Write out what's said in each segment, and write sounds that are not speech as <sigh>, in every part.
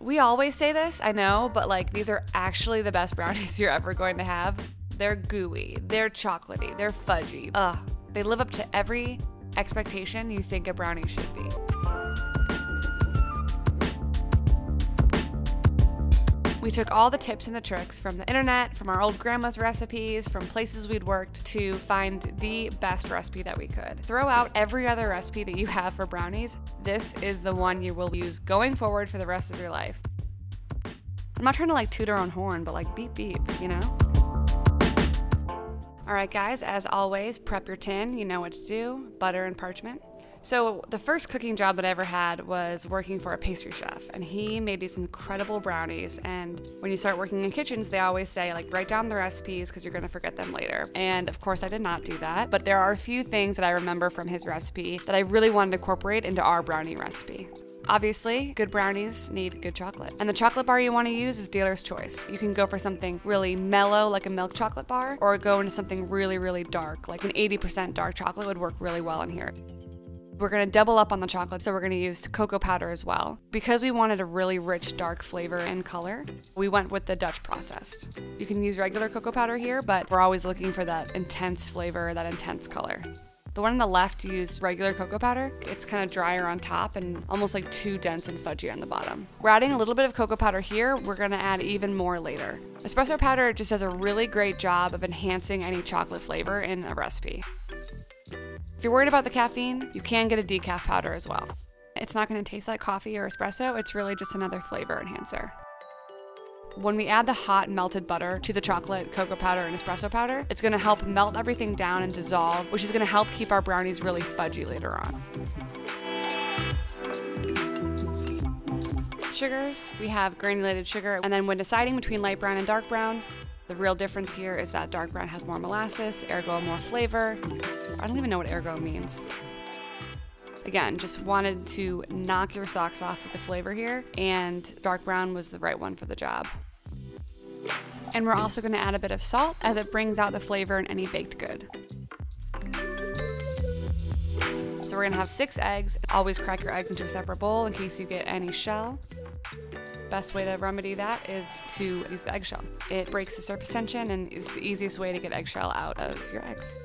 We always say this, I know, but like these are actually the best brownies <laughs> you're ever going to have. They're gooey, they're chocolatey, they're fudgy. Ugh, they live up to every expectation you think a brownie should be. We took all the tips and the tricks from the internet, from our old grandma's recipes, from places we'd worked to find the best recipe that we could. Throw out every other recipe that you have for brownies. This is the one you will use going forward for the rest of your life. I'm not trying to like toot our own horn, but like beep beep, you know? All right, guys, as always, prep your tin. You know what to do butter and parchment. So, the first cooking job that I ever had was working for a pastry chef, and he made these incredible brownies. And when you start working in kitchens, they always say, like, write down the recipes because you're gonna forget them later. And of course, I did not do that, but there are a few things that I remember from his recipe that I really wanted to incorporate into our brownie recipe. Obviously, good brownies need good chocolate. And the chocolate bar you want to use is dealer's choice. You can go for something really mellow, like a milk chocolate bar, or go into something really, really dark, like an 80% dark chocolate would work really well in here. We're gonna double up on the chocolate, so we're gonna use cocoa powder as well. Because we wanted a really rich, dark flavor and color, we went with the Dutch processed. You can use regular cocoa powder here, but we're always looking for that intense flavor, that intense color. The one on the left used regular cocoa powder. It's kind of drier on top and almost like too dense and fudgy on the bottom. We're adding a little bit of cocoa powder here. We're gonna add even more later. Espresso powder just does a really great job of enhancing any chocolate flavor in a recipe. If you're worried about the caffeine, you can get a decaf powder as well. It's not going to taste like coffee or espresso, it's really just another flavor enhancer. When we add the hot melted butter to the chocolate, cocoa powder, and espresso powder, it's going to help melt everything down and dissolve, which is going to help keep our brownies really fudgy later on. Sugars, we have granulated sugar, and then when deciding between light brown and dark brown, the real difference here is that dark brown has more molasses, ergo more flavor. I don't even know what ergo means. Again, just wanted to knock your socks off with the flavor here, and dark brown was the right one for the job. And we're also going to add a bit of salt as it brings out the flavor in any baked good. So we're going to have six eggs. Always crack your eggs into a separate bowl in case you get any shell. Best way to remedy that is to use the eggshell. It breaks the surface tension and is the easiest way to get eggshell out of your eggs.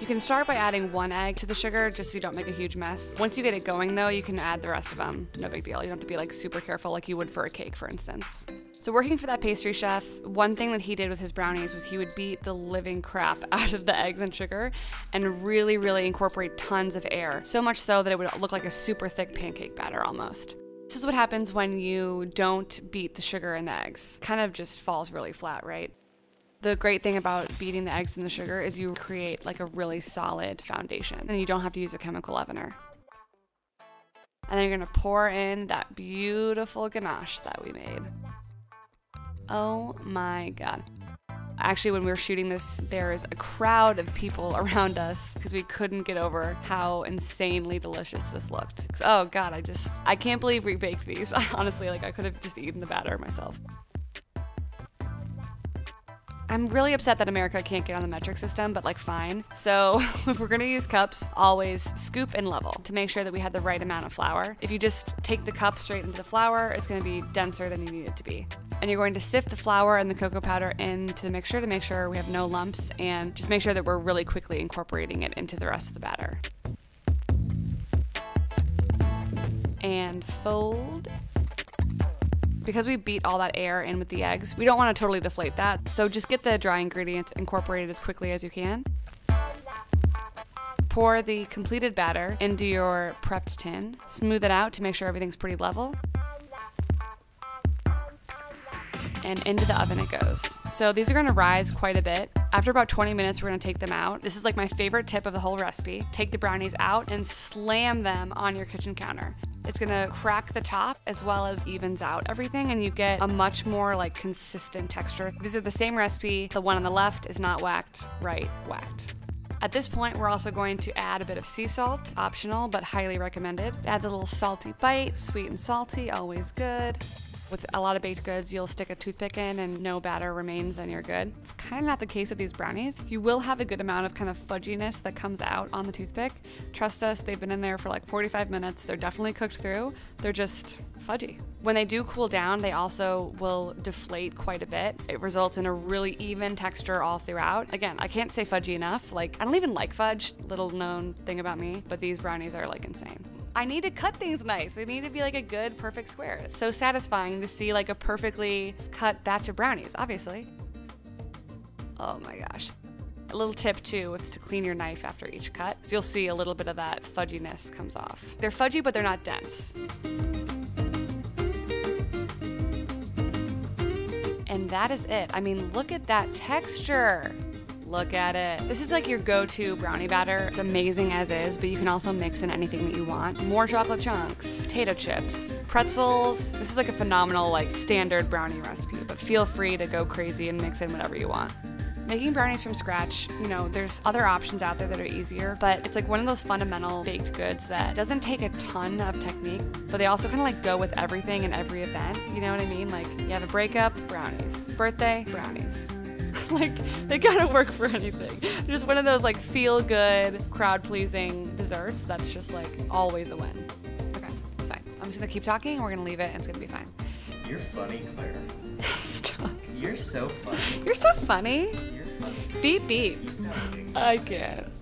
You can start by adding one egg to the sugar just so you don't make a huge mess. Once you get it going though, you can add the rest of them. No big deal. You don't have to be like super careful like you would for a cake, for instance. So working for that pastry chef, one thing that he did with his brownies was he would beat the living crap <laughs> out of the eggs and sugar and really, really incorporate tons of air. So much so that it would look like a super thick pancake batter almost. This is what happens when you don't beat the sugar and the eggs. Kind of just falls really flat, right? The great thing about beating the eggs and the sugar is you create like a really solid foundation and you don't have to use a chemical leavener. And then you're gonna pour in that beautiful ganache that we made. Oh my God. Actually, when we were shooting this, there's a crowd of people <laughs> around us because we couldn't get over how insanely delicious this looked. Oh God, I just, I can't believe we baked these. <laughs> Honestly, like I could have just eaten the batter myself. I'm really upset that America can't get on the metric system, but like fine. So <laughs> if we're gonna use cups, always scoop and level to make sure that we had the right amount of flour. If you just take the cup straight into the flour, it's gonna be denser than you need it to be. And you're going to sift the flour and the cocoa powder into the mixture to make sure we have no lumps and just make sure that we're really quickly incorporating it into the rest of the batter. And fold because we beat all that air in with the eggs, we don't want to totally deflate that. So just get the dry ingredients incorporated as quickly as you can. Pour the completed batter into your prepped tin. Smooth it out to make sure everything's pretty level. And into the oven it goes. So these are gonna rise quite a bit. After about 20 minutes, we're gonna take them out. This is like my favorite tip of the whole recipe. Take the brownies out and slam them on your kitchen counter. It's gonna crack the top as well as evens out everything and you get a much more like consistent texture. These are the same recipe. The one on the left is not whacked, right whacked. At this point, we're also going to add a bit of sea salt, optional but highly recommended. It adds a little salty bite, sweet and salty, always good. With a lot of baked goods, you'll stick a toothpick in and no batter remains, and you're good. It's kind of not the case with these brownies. You will have a good amount of kind of fudginess that comes out on the toothpick. Trust us, they've been in there for like 45 minutes. They're definitely cooked through. They're just fudgy. When they do cool down, they also will deflate quite a bit. It results in a really even texture all throughout. Again, I can't say fudgy enough. Like, I don't even like fudge, little known thing about me, but these brownies are like insane. I need to cut things nice. They need to be like a good, perfect square. It's so satisfying to see like a perfectly cut batch of brownies, obviously. Oh my gosh. A little tip too is to clean your knife after each cut. So you'll see a little bit of that fudginess comes off. They're fudgy, but they're not dense. And that is it. I mean, look at that texture. Look at it. This is like your go to brownie batter. It's amazing as is, but you can also mix in anything that you want. More chocolate chunks, potato chips, pretzels. This is like a phenomenal, like standard brownie recipe, but feel free to go crazy and mix in whatever you want. Making brownies from scratch, you know, there's other options out there that are easier, but it's like one of those fundamental baked goods that doesn't take a ton of technique, but they also kind of like go with everything and every event. You know what I mean? Like you have a breakup, brownies. Birthday, brownies. <laughs> like they gotta work for anything. They're just one of those like feel good, crowd pleasing desserts that's just like always a win. Okay, it's fine. I'm just gonna keep talking and we're gonna leave it and it's gonna be fine. You're funny, Claire. <laughs> Stop. You're so funny. You're so funny. You're funny. Beep beep. I sound like a I good can't. actress.